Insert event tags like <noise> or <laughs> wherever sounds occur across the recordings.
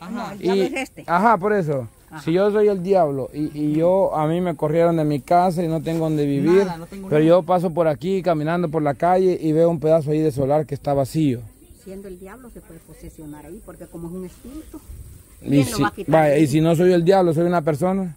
Ajá. el diablo Y, es este. Ajá, por eso. Si yo soy el diablo y, y yo a mí me corrieron de mi casa y no tengo donde vivir, Nada, no tengo pero nada. yo paso por aquí caminando por la calle y veo un pedazo ahí de solar que está vacío. Siendo el diablo se puede posesionar ahí, porque como es un espíritu, Y ¿quién lo si, va a quitar? vaya, y si no soy el diablo, soy una persona.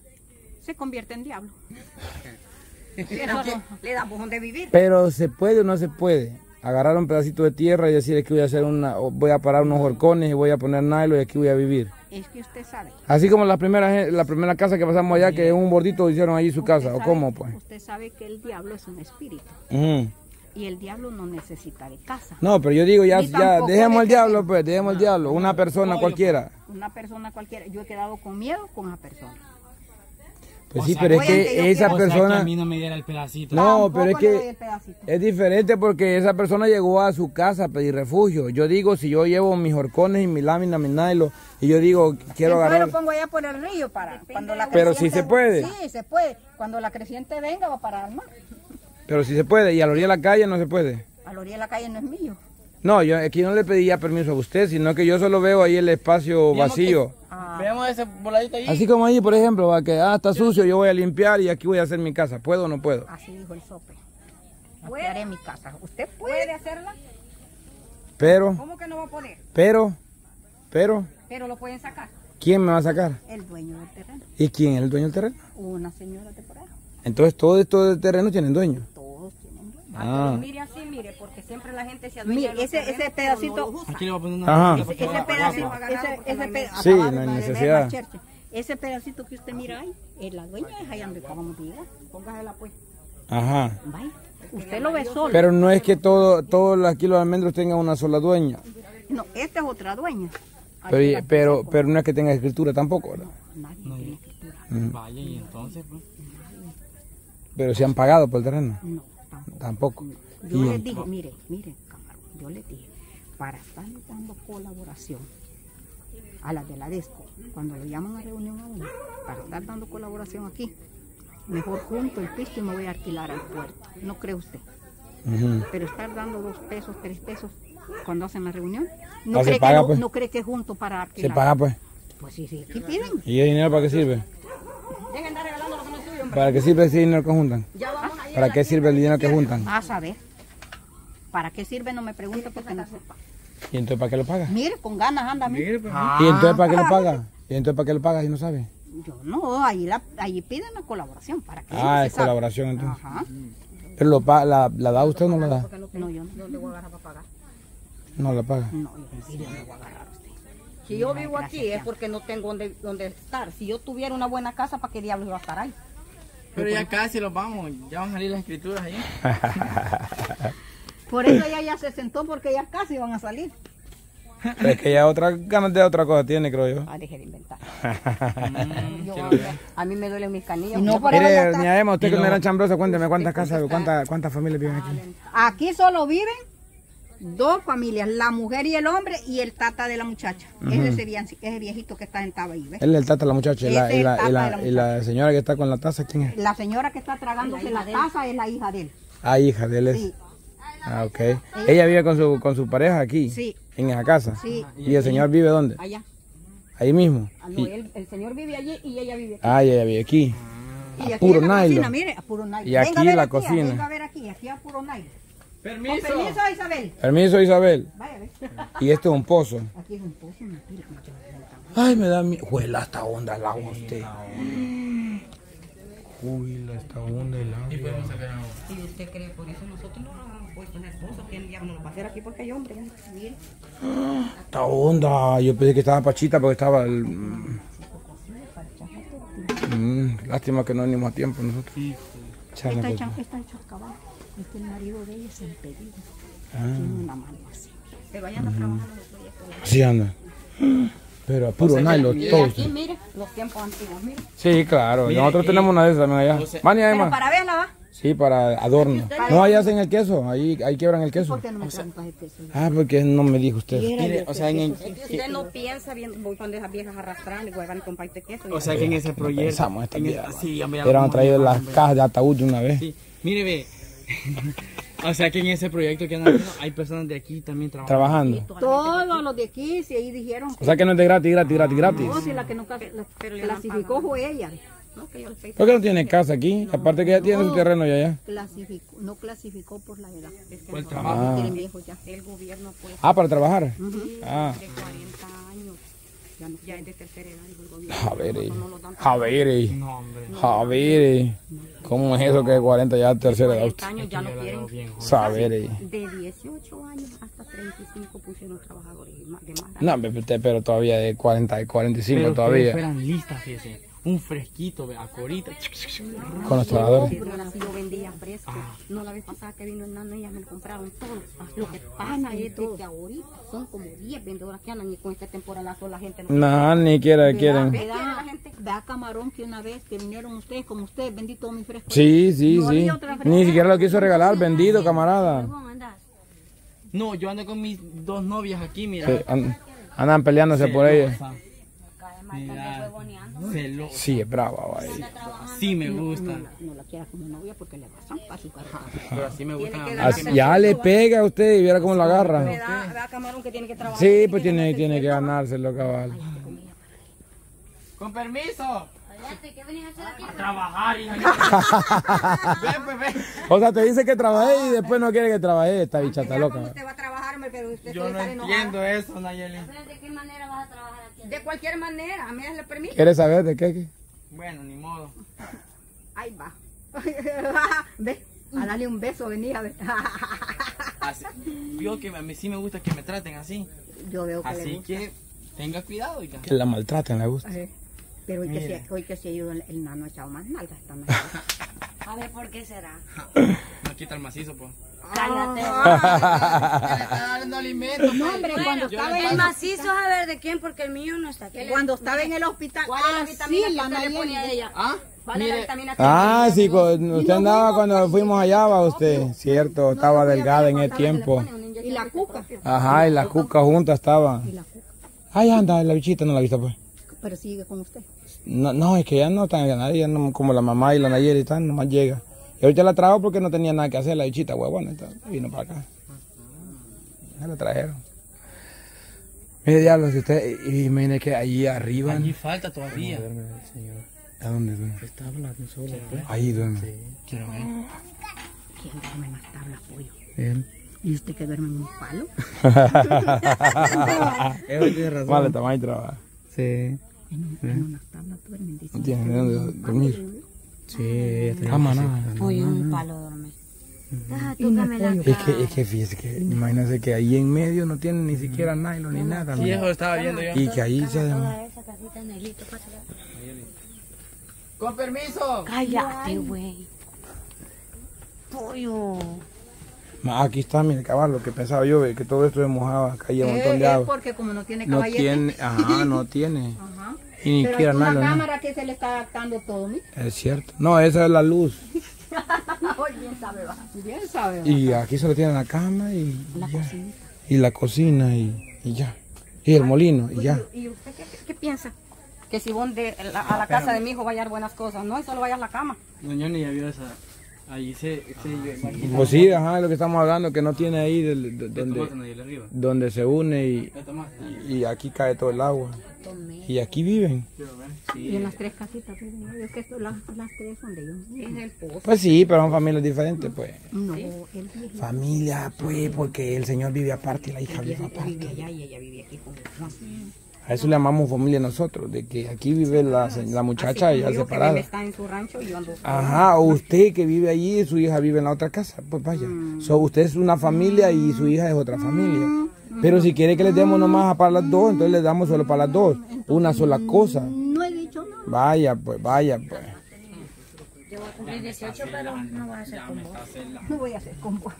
se convierte en diablo. <laughs> Eso no- le damos donde vivir. Pero se puede o no se puede. Agarrar un pedacito de tierra y decir que voy a hacer una, voy a parar unos horcones y voy a poner nylon y aquí voy a vivir. Es que usted sabe. Así como la primera, gen- la primera casa que pasamos allá, que un bordito hicieron allí su casa, o cómo pues. Usted sabe que el diablo es un espíritu y el diablo no necesita de casa. No, pero yo digo ya, tampoco dejemos de el diablo pues, dejemos el diablo, una persona cualquiera. Una persona cualquiera, yo he quedado con miedo con esa persona. Pues O sí, sea, pero es que yo esa O sea, que persona, a mí no me diera el pedacito. no, pero es que es diferente porque esa persona llegó a su casa a pedir refugio. Yo digo, si yo llevo mis horcones y mi lámina, mi nylon, y yo digo, quiero Entonces agarrar... lo pongo allá por el río para cuando la Pero sí creciente- se puede. Sí, se puede. Cuando la creciente venga va para el mar. Pero si se puede, y a la orilla de la calle no se puede. A la orilla de la calle no es mío. No, yo aquí no le pedía permiso a usted, sino que yo solo veo ahí el espacio Digamos vacío. Veamos ese voladito ahí. Así como ahí, por ejemplo, va que ah, está sucio, yo voy a limpiar y aquí voy a hacer mi casa. ¿Puedo o no puedo? así dijo el sope. Aquí haré mi casa. ¿Usted puede hacerla? Pero, ¿Cómo que no va a poder? pero, pero, Pero lo pueden sacar. ¿quién me va a sacar? El dueño del terreno. ¿Y quién es el dueño del terreno? Una señora de por ahí. Entonces todo esto del terreno tienen dueño. Todos tienen dueño. Ah, Mire así, la gente se adueña Mire, ese, ese pedacito, no. Aquí le voy a poner Ajá. una. ese, ese pedacito, ese, ese pedacito, Sí, no necesidad. Ese pedacito que usted mira ahí, es la dueña es allá donde acabamos de llegar. Póngasela pues. ajá. Vaya. Usted lo ve solo. Pero no es que todo, todos los kilos de almendros tengan una sola dueña. No, esta es otra dueña. Pero, la- pero, pero no es que tenga escritura tampoco, ¿verdad? Nadie tiene escritura. Vaya, y entonces, pues. Pero se han pagado por el terreno. No, tampoco. Tampoco. Yo les dije, mire, mire, camarón, yo les dije, para estar dando colaboración a las de la DESCO, cuando lo llaman a reunión a uno, para estar dando colaboración aquí, mejor junto el piso y me voy a alquilar al puerto. No cree usted. Pero estar dando dos pesos, tres pesos cuando hacen la reunión, no, Ah, se cree, paga, que, no- pues. no cree que es junto para Se alquilar. paga pues. Pues sí, sí, aquí piden. ¿Y el dinero para qué sirve? Dejen de regalando lo que no. ¿Para qué sirve ese dinero que juntan? ¿Para qué sirve el dinero que juntan? A saber. ¿Para qué sirve? No me pregunte porque no. ¿Y entonces para qué lo paga? Mire, con ganas anda a mí. ¿Y entonces para qué lo paga? ¿Y entonces para qué lo paga si no sabe? Yo no, ahí, la, ahí piden la colaboración. ¿Para qué? Ah, es sabe. colaboración entonces. Ajá. ¿Pero lo pa- la, la da usted o no la da? No, yo no. ¿Dónde voy a agarrar para pagar? No la paga. No, yo no, yo no voy a agarrar a usted. Si yo vivo aquí es porque no tengo donde, donde estar. Si yo tuviera una buena casa, ¿para qué diablos iba a estar ahí? Pero ya casi los vamos. Ya van a salir las escrituras ahí. <laughs> Por eso ella ya se sentó porque ya casi van a salir. Pero es que ya otra ganas de otra cosa tiene, creo yo. Ah, deje de inventar. <laughs> Mm, Yo, a, mí me duelen mis canillas. No Mire, doña Emma, usted que no era chambrosa, cuénteme cuántas casas, cuántas, cuántas familias viven aquí. Aquí solo viven dos familias, la mujer y el hombre y el tata de la muchacha. Ese, ese, vie- ese viejito que está sentado ahí, ¿ves? Él es el tata de la muchacha y la, Ese y es la, el tata y la- de la y la señora que está con la taza, ¿quién es? La señora que está tragándose la taza es la hija de él. Ah, hija de él es. Sí, Ah, ok. Ella vive con su, con su pareja aquí, sí, en esa casa. sí. ¿Y el señor vive dónde? Allá. Ahí mismo. Ah, no, el señor vive allí y ella vive aquí. Ah, ella vive aquí. Y A aquí puro en la nylon. cocina, mire, a puro nylon. Y aquí a ver la aquí, cocina. Venga a ver aquí, aquí a puro nylon. Con Permiso. permiso, Isabel. Permiso, Isabel. Vaya, ve. Y este es un pozo. Aquí es un pozo, una pila. Ay, me da miedo. Juela, esta onda el agua usted. Juela, esta onda el agua. Y usted cree, por eso nosotros no vamos a poner cosas que el diablo nos va a hacer aquí porque hay hombres. Mire. Esta onda. Yo pensé que estaba pachita porque estaba el... Mm, lástima que no venimos a tiempo nosotros. Chale, Está pues. hecha, está hecho a caballo. Este el marido de ella es impedido. Ah, Tiene una mano así. Se vayan a trabajar los proyectos. sí anda. Pero a puro nylon, Y todo. aquí, mire, los tiempos antiguos, mire. Sí, claro. Mire, Nosotros y- tenemos una de esas también allá. o sea- Mani, Pero Emma. para verla, ¿va? Sí, para adorno. No, allá hacen el queso. Ahí, ahí quiebran el queso. ¿Por qué no me preguntas el queso? Ah, porque no me dijo usted. Mire, o sea, en el- Es que usted no piensa bien, voy con esas viejas arrastrando y voy a van con país de queso. O sea que en ese proyecto. Pensamos esta vida. Sí, ya me Eran traído las cajas de ataúd de una vez. Sí. Mire, ve. <laughs> O sea que en ese proyecto que andan haciendo hay personas de aquí también trabajando. Trabajando. Todos los de aquí, si ahí dijeron O sea que no es de gratis, gratis, gratis, gratis. no, si la que no clas- la- Pero clasificó fue ella. No, que yo le pedí. ¿Por qué no tiene casa aquí? Aparte que ya tiene su terreno ya allá. Clasificó, no clasificó por la edad. Es que Por el no, trabajo. Ah. tienen viejos ya. El gobierno, pues, Ah, para trabajar. Ah, de 40 años, Ya no ya es de tercera edad, dijo el gobierno. a ver, eh. A ver, eh. No, hombre. a ver, eh. ¿Cómo es eso que de 40 ya tercera edad? 40 años ya no Yo la veo quieren. bien, joven. Saber, eh. De 18 años hasta 35 pusieron trabajadores de más de más edad. No, pero todavía de 40, de 45 Pero todavía. fueran listas, fíjese. Un fresquito, ve, a corita. Con los trabajadores. Yo vendía fresco. No la vez pasada que vino el nano, ellas me lo compraron todo. Lo que pasa es que ahorita son como 10 vendedoras que andan y con este temporalazo la gente no No, ni quiera quieren. Ve a, ve a Camarón que una vez que vinieron ustedes, como ustedes, vendí todo mi fresco. Sí, sí, No sí. Ni siquiera lo quiso regalar, vendido, camarada. No, yo ando con mis dos novias aquí, mira. Andan peleándose por Mira, celosa. Sí, es brava, vaya. Sí me gusta. No la quiera como novia porque le va a zampar su cara. Pero así me gusta. ya le pega a usted y viera cómo la Me agarra. da, me da camarón que tiene que trabajar. Sí, pues tiene, tiene que ganárselo, cabal. Con permiso. A trabajar, hija. <laughs> ven, pues, ven. O sea, te dice que trabajé y después no quiere que trabaje. Esta bicha está loca. Usted va a trabajar, pero usted Yo no sale enojada. entiendo eso, Nayeli. De cualquier manera, a mí le permite. ¿Quieres saber de qué? Bueno, ni modo. Ahí va. <laughs> Ve, a darle un beso, venía a ver. <laughs> Así, yo que a mí sí me gusta que me traten así. Yo veo que le Así gusta. que tenga cuidado, hija. Que la maltraten, le gusta. Eh, Pero hoy que, se, hoy que se ha ido el, nano ha echado más nalgas esta noche. <laughs> A ver, ¿por qué será? No quita el macizo, pues. Cállate. le está dando alimento. No, hombre, cuando estaba, le en el, macizo a ver de quién, porque el mío no está aquí. cuando estaba en el hospital, ¿Cuál es la ah, vitamina sí, que la usted le Nayeli. pone a ella? Ah, ¿Cuál es la vitamina que Ah, sí, usted andaba cuando fuimos allá, va usted. Cierto, estaba delgada en el tiempo. Y la cuca. Ajá, y la cuca juntas estaban. Y la cuca. Ahí anda, la bichita no la ha visto, pues. Pero sigue con usted. No, no, es que ya no está nadie, ya no- como la mamá y la Nayeli están, nomás llega. Y ahorita la trajo porque no tenía nada que hacer, la bichita, huevona, entonces vino para acá. Ya la trajeron. Mire, diablo, si usted, y imagine que allí arriba. allí falta todavía. ¿A dónde duerme? Está hablando solo, pues. Ahí duerme. Quiero ver. ¿Quién duerme en las tablas, pollo? Él. ¿Y usted que duerme en un palo? <laughs> <laughs> Eso tiene razón. Vale, tamaño trabaja. Sí. En, un- en unas tablas duermen, dice. No tiene dónde dormir. Sí, Cama, nada. Oye, un palo dormir. Es que, es que fíjese que, imagínese que ahí en medio no tiene ni siquiera nylon ni nada. Sí, eso estaba viendo yo. Y que ahí se... Con permiso. Cállate, güey. Pollo. Aquí está, mire, cabal, lo que pensaba yo, que todo esto se mojaba, caía un montón Eh, de es agua. porque como no tiene No caballete. tiene, ajá, no <laughs> tiene. Y ni Pero siquiera es una. ¿no? cámara que se le está adaptando todo, ¿mi? Es cierto. No, esa es la luz. <laughs> Bien sabe, va. Bien sabe, va. Y aquí se le tiene la cama y, y ya. Y la cocina y, y ya. Y el molino y ya. ¿Y usted qué, qué piensa? Que si van de la- a la casa de mi hijo va a hallar buenas cosas, ¿no? Y solo vaya a la cama. Doña ni ya vio esa. Ahí se. se Pues sí, ajá, es lo que estamos hablando, que no tiene ahí del- de- ¿Qué tomaste, donde, donde se une y, y aquí cae todo el agua. Y aquí viven. Y en las tres casitas, ¿sí? es que esto- las, las tres son de ellos. Es el pozo. Pues sí, pero son familias diferentes, pues. No, él vive, Familia, pues, porque el señor vive aparte y la hija vive aparte. vive allá y ella vive aquí con. A eso le llamamos familia nosotros, de que aquí vive la, la muchacha ya que separada. Bebé está en su rancho y yo ando. Ajá, o usted que vive allí y su hija vive en la otra casa, pues vaya. So, usted es una familia y su hija es otra familia. Pero si quiere que les demos nomás para las dos, entonces les damos solo para las dos. Una sola cosa. No he dicho nada. Vaya, pues, vaya, pues. Yo voy a cumplir 18, pero no voy a hacer con vos. No voy a hacer con vos.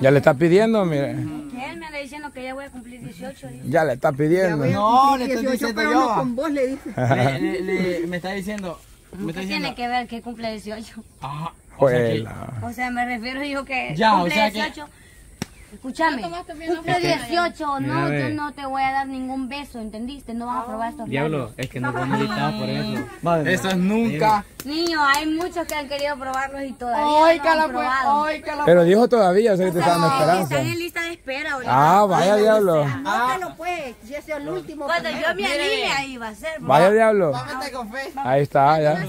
Ya le está pidiendo, mire. Él me anda diciendo que ya voy a cumplir 18. y- Ya le está pidiendo. No, le estoy 18, diciendo pero yo. no con vos, le dice. Le- le- le- me está diciendo. Me está ¿Qué diciendo. tiene que ver que cumple 18? Ajá. O sea que-. O sea, me refiero yo que Ya, o cumple sea que- 18. Escúchame, cumple 18 o Mira, no, ve. yo no te voy a dar ningún beso, ¿entendiste? No vas a probar estos Diablo, es que no vamos a invitar por eso. Madre Eso es nunca. Niño, hay muchos que han querido probarlos y todavía Hoy no que han la pues, probado. hoy que la Pero dijo todavía, o sea que te está dando Están en lista de espera ahorita. Ah, vaya diablo. Anótalo pues, si ese es el último. Cuando yo me anime ahí va a ser. Vaya diablo. Vete con fe. Ahí está, ya.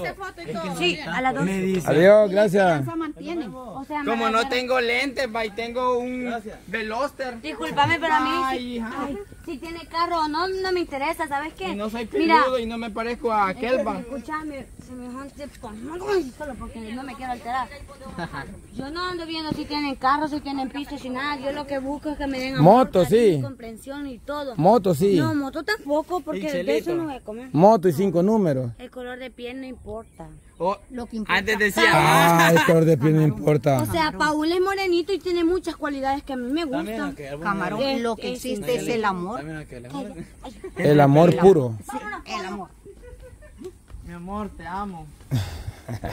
Sí, a las dos. Me dice. Adiós, gracias. Como no tengo lentes, va, y tengo un Veloster. Discúlpame, pero a mí Ay, si, hija. ay, si tiene carro o no, no me interesa, ¿sabes qué? Y no soy Mira, peludo y no me parezco a Kelvan. escúchame, semejante ay, solo porque no me quiero alterar. Yo no ando viendo si tienen carro, si tienen piso, si nada. Yo lo que busco es que me den amor, Moto, cariño, sí. comprensión y todo. Moto, sí. No, moto tampoco, porque de eso no voy a comer. Moto y cinco números. El color de piel no importa. Oh, Lo que importa. antes decía, Ah, el color de piel no importa. O sea, Paul es morenito y tiene muchas cualidades que a mí me gustan. Camarón, lo que existe es el amor. El amor puro. El amor. Mi amor, te amo.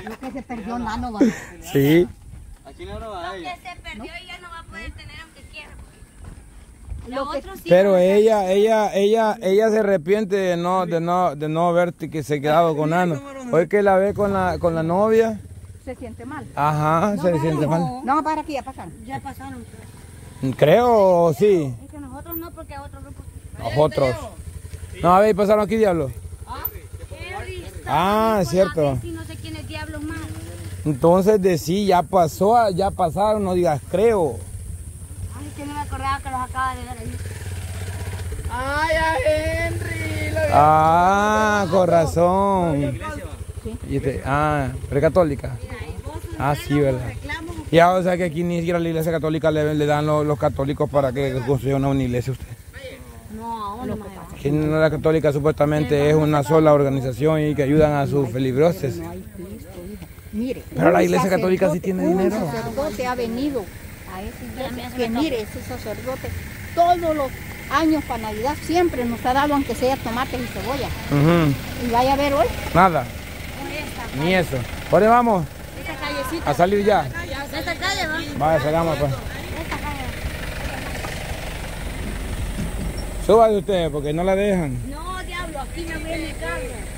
Lo que se perdió Nano, va. Sí. Aquí no lo va a ella. se perdió y ya no va a poder tener aunque quiera. Lo Lo que- otro sí. Pero ella, ella, ella, ella se arrepiente de no, de no, de no verte que se ha quedado con Ano. Hoy que la ve con la, con la novia, Se siente mal. ajá, se siente mal. No, para aquí, ya pasaron. Ya pasaron. Creo, sí. Es que nosotros no, porque a otro grupo. Nosotros. No, a ver, pasaron aquí, diablo. Ah, es cierto. Si no sé diablos más. Entonces de sí, ya pasó, ya pasaron, no digas creo. Ay, que no me acordaba que los acaba de ver ahí. Ay, a Henry. lo- Ah, con razón. Y este- ah, pero es católica. Ah, sí, verdad. Ya, o sea que aquí ni siquiera la iglesia católica le, le dan los, los católicos para que construya una iglesia usted. No, aún no me La católica supuestamente es una sola organización y que ayudan a sus feligreses. Pero la un iglesia católica sí tiene un dinero. sacerdote ha venido a esa iglesia que mire, ese sacerdote todos los años para Navidad siempre nos ha dado aunque sea tomates y cebolla. Y vaya a ver hoy, Nada, ni eso. ¿Por dónde vamos? Esta callecita. A salir ya. Esta calle, va. Vaya, salgamos pues. Esta calle. Súbase usted porque no la dejan. No, diablo, aquí en mi carro.